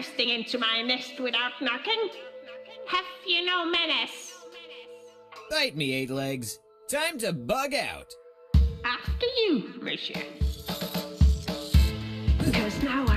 breaking into my nest without knocking? Have you no menace? Bite me, eight legs. Time to bug out. After you, monsieur. Cause now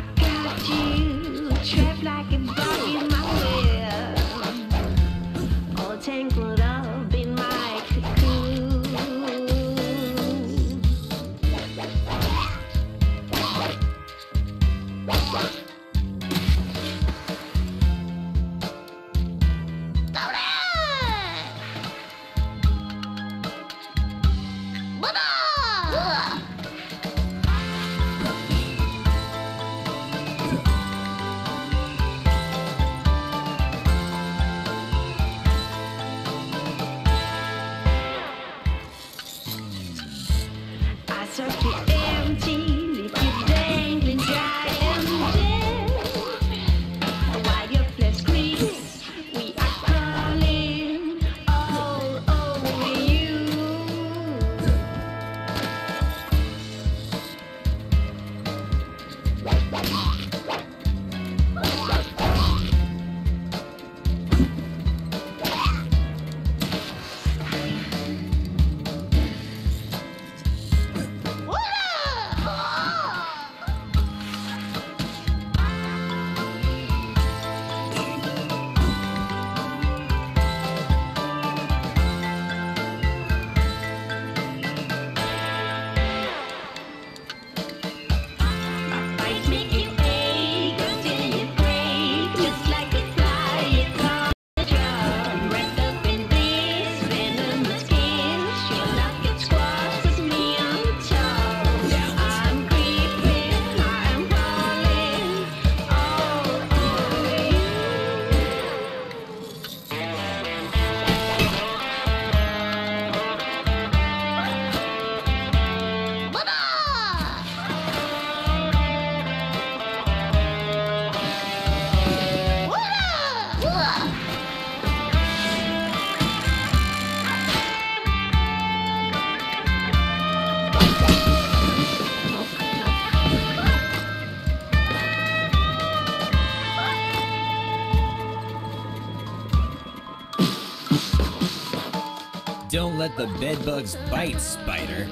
Don't let the bedbugs bite, spider.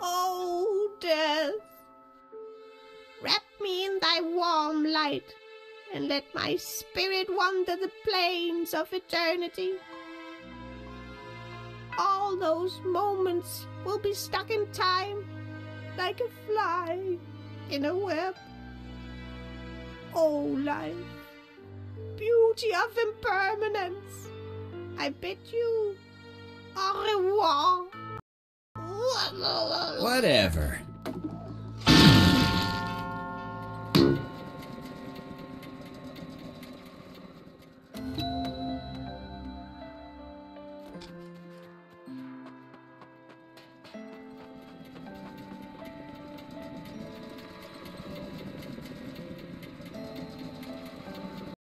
Oh, death! Wrap me in thy warm light, and let my spirit wander the plains of eternity. All those moments will be stuck in time, like a fly in a web. Oh, life, beauty of impermanence, I bid you au revoir. Whatever.